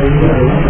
Amém.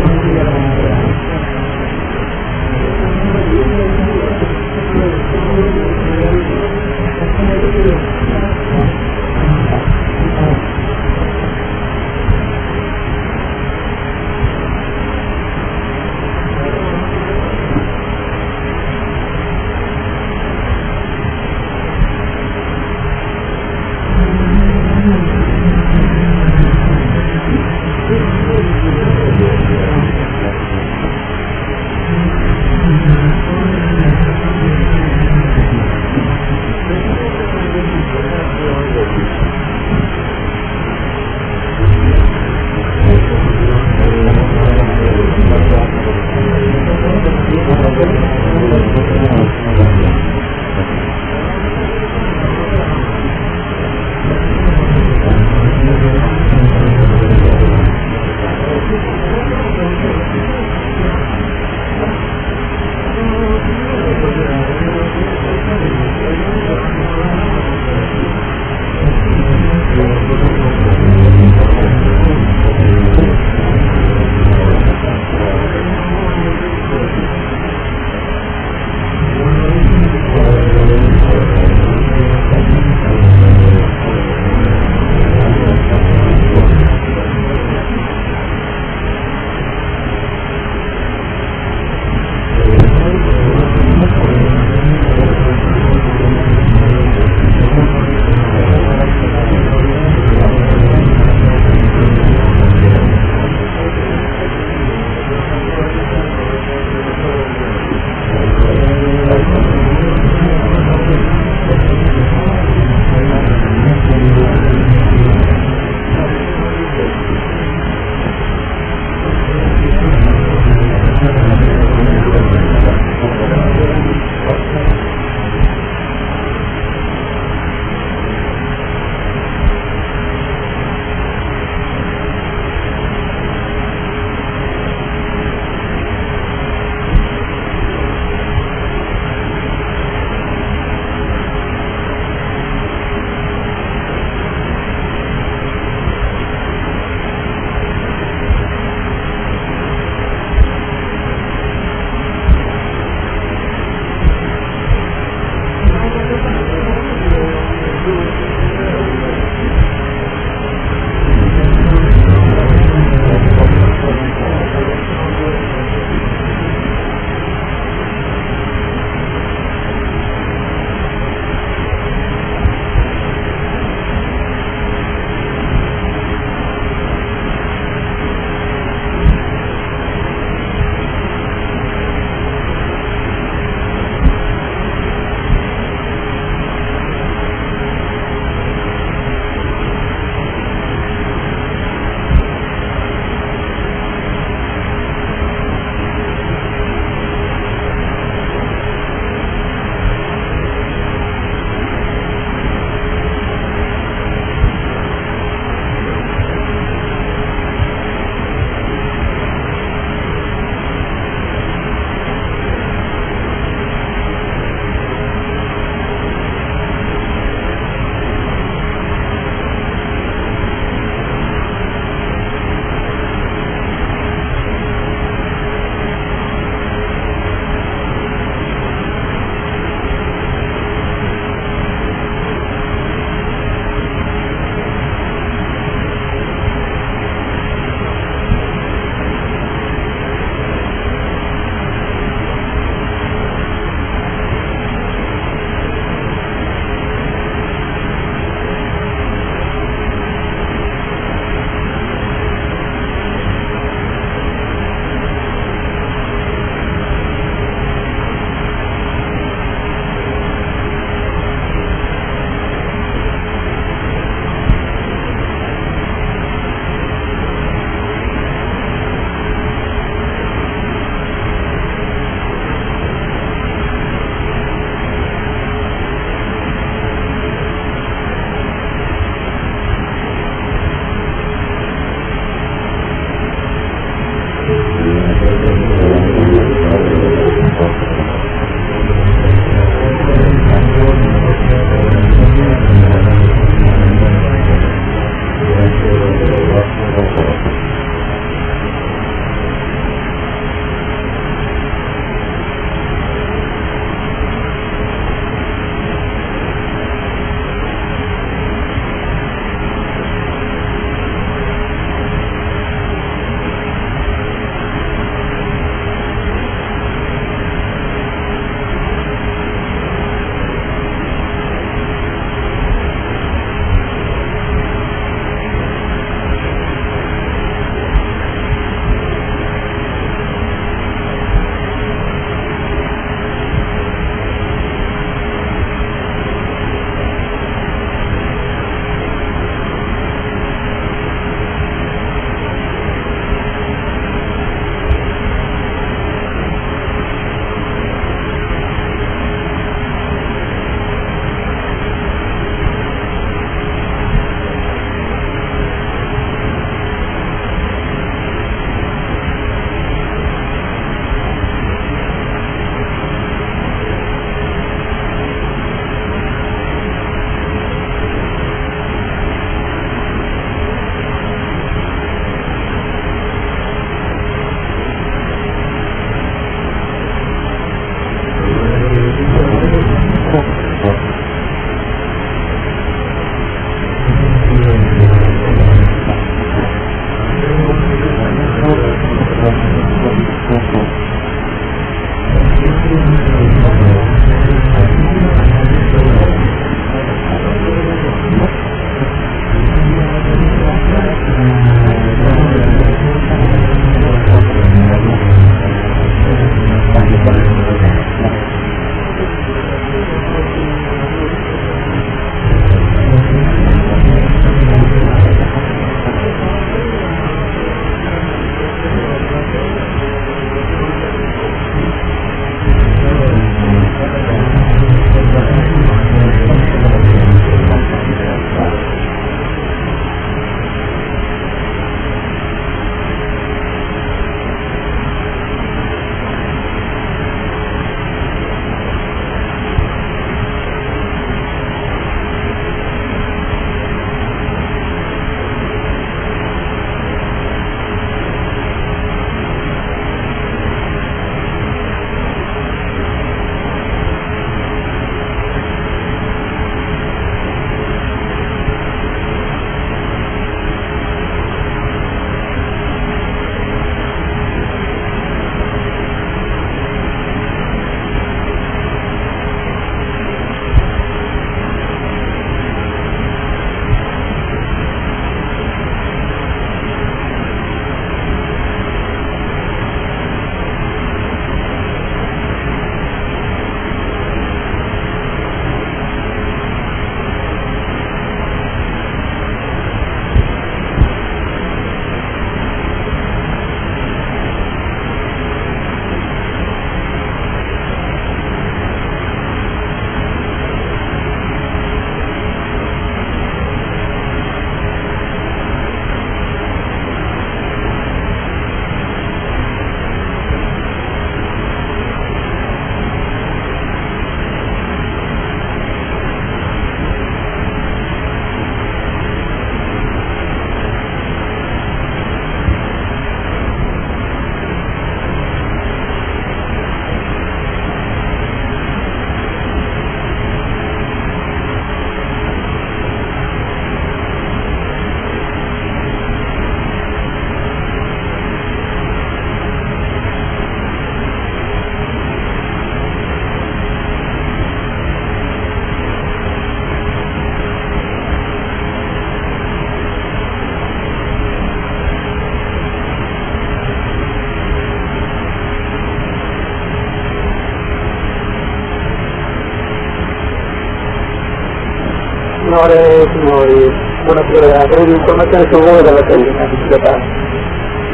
Buonasera, brevi informazioni sul volo della Terina di Ciudad.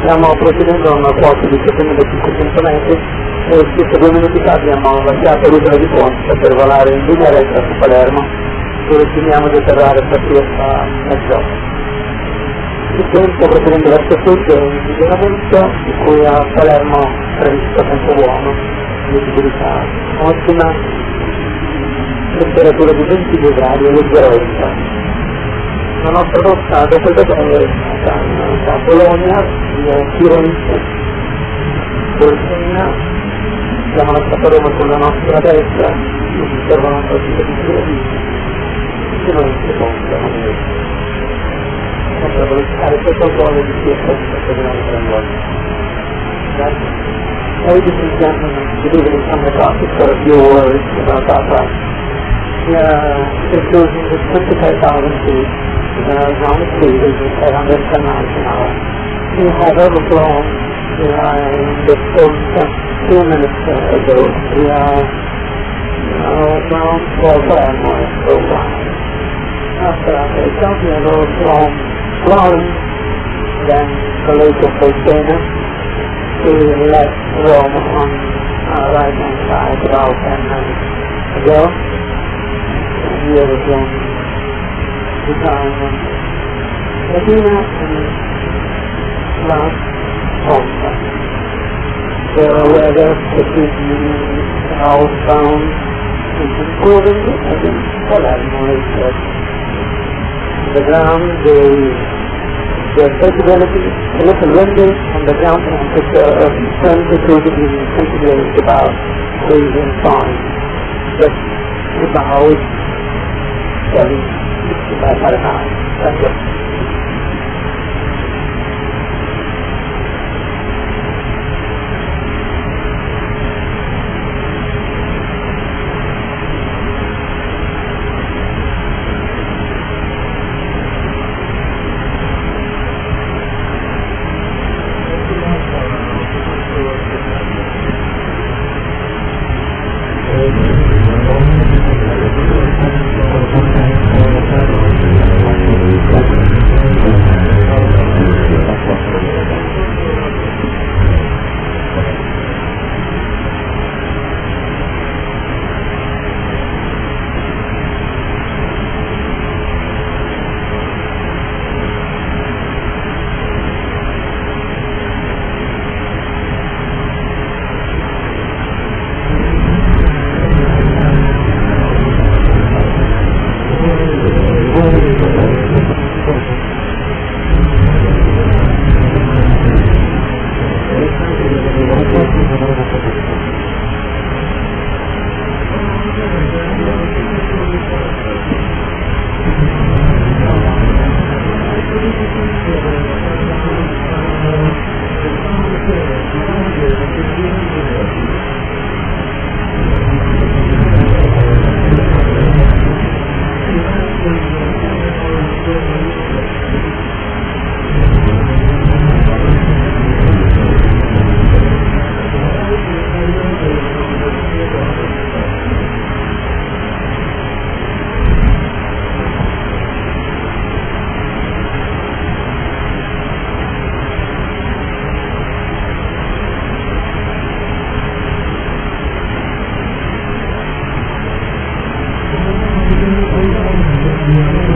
Stiamo procedendo a una quota di 7500 metri e circa due minuti fa abbiamo lasciato l'isola di Ponza per volare in linea retta su Palermo, dove finiamo di atterrare a a mezz'ora. Il tempo procedendo verso sud è in miglioramento, di cui a Palermo previsto tempo buono, visibilità ottima, temperatura di 22 gradi e leggera venta. La nostra rotta dopo il da, Bologna, Firenze, Bolsena, siamo lasciati a Roma sulla nostra destra, si osservano un po' di Firenze, fino in seconda, per verificare che controllo di chi è stato per la nostra Grazie. Ladies and gentlemen, good evening from the top. Just got a few words about that price. Yeah, it goes into 25,000 feet. ground speed is at overblown, you know, just just few minutes ago, we are, you know, for five miles per mile. After a company had overblown Florence, then the lake of Volcano, to left Rome on our right hand side about 10 minutes ago. And we overblown the of Medina and last Ponta. The weather is outbound is improving again Palermo is good. The ground, the the visibility, a little windy on the ground temperature of 10 degrees centigrade about freezing point. Just about 7, ได้ปัญหา You.